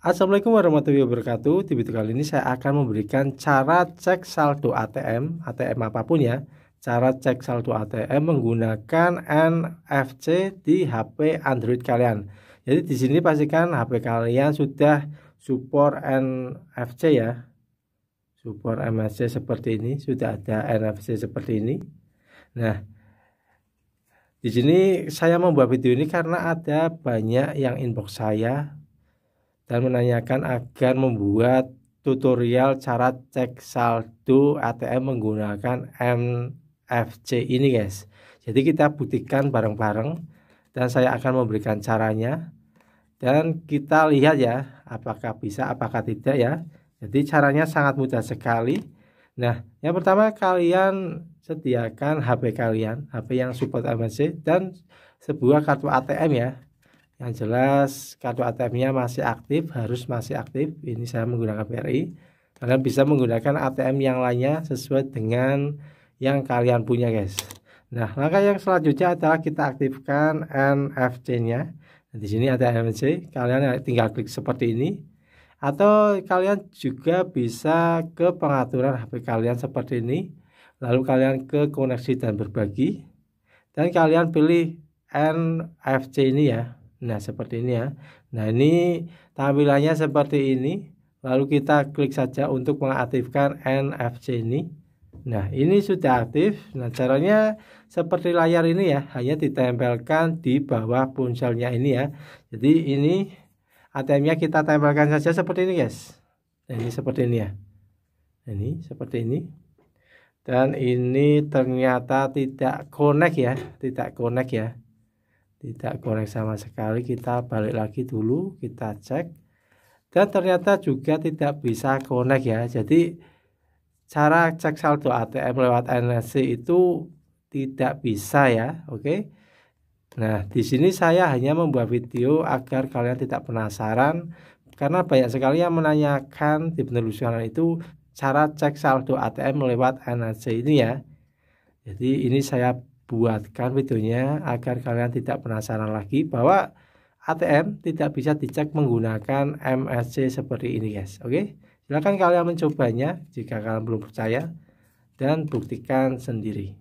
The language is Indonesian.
Assalamualaikum warahmatullahi wabarakatuh. Di video kali ini saya akan memberikan cara cek saldo ATM, ATM apa pun ya. Cara cek saldo ATM menggunakan NFC di HP Android kalian. Jadi di sini pastikan HP kalian sudah support NFC ya. Support NFC seperti ini, sudah ada NFC seperti ini. Nah, di sini saya membuat video ini karena ada banyak yang inbox saya dan menanyakan agar membuat tutorial cara cek saldo ATM menggunakan MFC ini guys. Jadi kita buktikan bareng-bareng dan saya akan memberikan caranya. Dan kita lihat ya apakah bisa apakah tidak ya. Jadi caranya sangat mudah sekali. Nah yang pertama kalian sediakan HP kalian HP yang support MFC dan sebuah kartu ATM ya yang jelas kartu ATM-nya masih aktif harus masih aktif. Ini saya menggunakan BRI kalian bisa menggunakan ATM yang lainnya sesuai dengan yang kalian punya guys. Nah langkah yang selanjutnya adalah kita aktifkan NFC nya nah, di sini ada NFC kalian tinggal klik seperti ini. Atau kalian juga bisa ke pengaturan HP kalian seperti ini. Lalu kalian ke koneksi dan berbagi. Dan kalian pilih NFC ini ya Nah, seperti ini ya. Nah, ini tampilannya seperti ini. Lalu kita klik saja untuk mengaktifkan NFC ini. Nah, ini sudah aktif. Nah, caranya seperti layar ini ya, hanya ditempelkan di bawah ponselnya ini ya. Jadi ini ATM-nya kita tempelkan saja seperti ini, guys. Nah, ini seperti ini ya. Nah, ini seperti ini. Dan ini ternyata tidak connect ya, tidak connect ya tidak goreng sama sekali kita balik lagi dulu kita cek. Dan ternyata juga tidak bisa connect ya. Jadi cara cek saldo ATM lewat NFC itu tidak bisa ya oke? Nah di sini saya hanya membuat video agar kalian tidak penasaran karena banyak sekali yang menanyakan di penelusuran itu cara cek saldo ATM lewat NFC ini ya. Jadi ini saya buatkan videonya agar kalian tidak penasaran lagi bahwa ATM tidak bisa dicek menggunakan MSC seperti ini guys. Oke? Silahkan kalian mencobanya jika kalian belum percaya dan buktikan sendiri